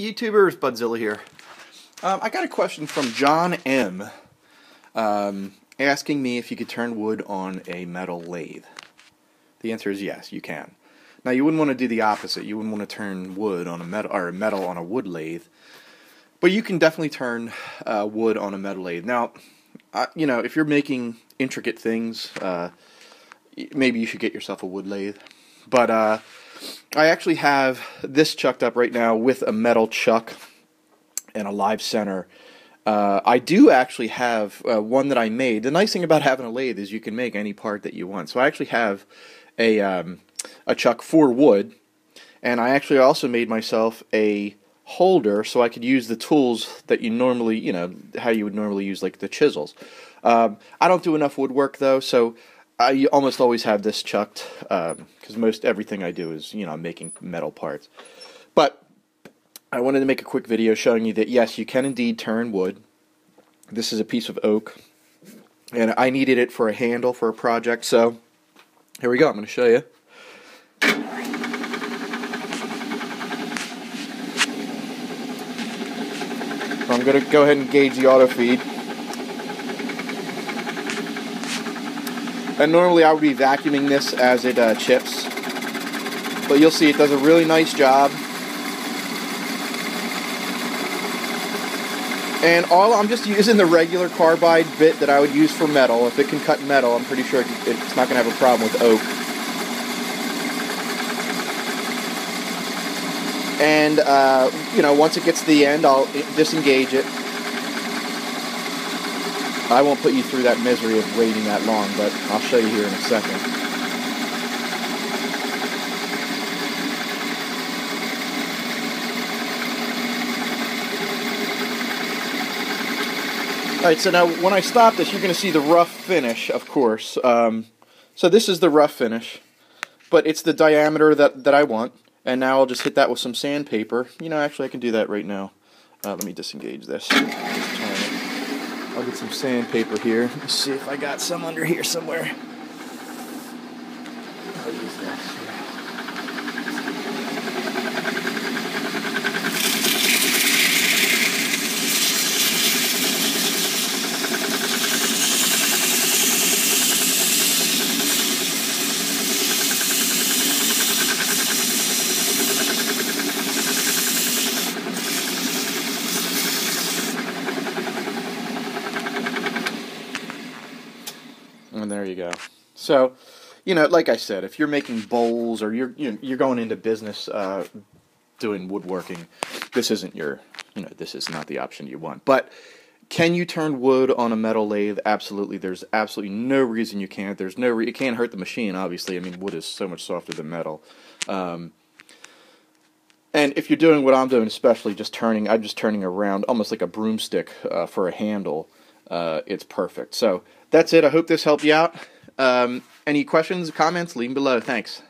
YouTubers? Budzilla here. Um, I got a question from John M. Um, asking me if you could turn wood on a metal lathe. The answer is yes, you can. Now you wouldn't want to do the opposite. You wouldn't want to turn wood on a metal or metal on a wood lathe, but you can definitely turn uh, wood on a metal lathe. Now, uh, you know if you're making intricate things, uh, maybe you should get yourself a wood lathe. But uh, I actually have this chucked up right now with a metal chuck and a live center. Uh, I do actually have uh, one that I made. The nice thing about having a lathe is you can make any part that you want. So I actually have a um, a chuck for wood, and I actually also made myself a holder so I could use the tools that you normally, you know, how you would normally use like the chisels. Um, I don't do enough woodwork though, so I almost always have this chucked because um, most everything I do is, you know, I'm making metal parts. But I wanted to make a quick video showing you that yes, you can indeed turn wood. This is a piece of oak, and I needed it for a handle for a project, so here we go. I'm going to show you. I'm going to go ahead and gauge the auto feed. And normally I would be vacuuming this as it uh, chips, but you'll see it does a really nice job. And all I'm just using the regular carbide bit that I would use for metal. If it can cut metal, I'm pretty sure it's not going to have a problem with oak. And, uh, you know, once it gets to the end, I'll disengage it. I won't put you through that misery of waiting that long, but I'll show you here in a second. Alright, so now when I stop this, you're going to see the rough finish, of course. Um, so this is the rough finish, but it's the diameter that, that I want. And now I'll just hit that with some sandpaper. You know, actually I can do that right now. Uh, let me disengage this. I'll get some sandpaper here. Let's see if I got some under here somewhere. There you go. So, you know, like I said, if you're making bowls or you're you're going into business uh, doing woodworking, this isn't your you know this is not the option you want. But can you turn wood on a metal lathe? Absolutely. There's absolutely no reason you can't. There's no re- it can't hurt the machine. Obviously, I mean wood is so much softer than metal. Um, and if you're doing what I'm doing, especially just turning, I'm just turning around almost like a broomstick uh, for a handle. Uh, it's perfect. So that's it. I hope this helped you out. Um, any questions, comments, leave them below. Thanks.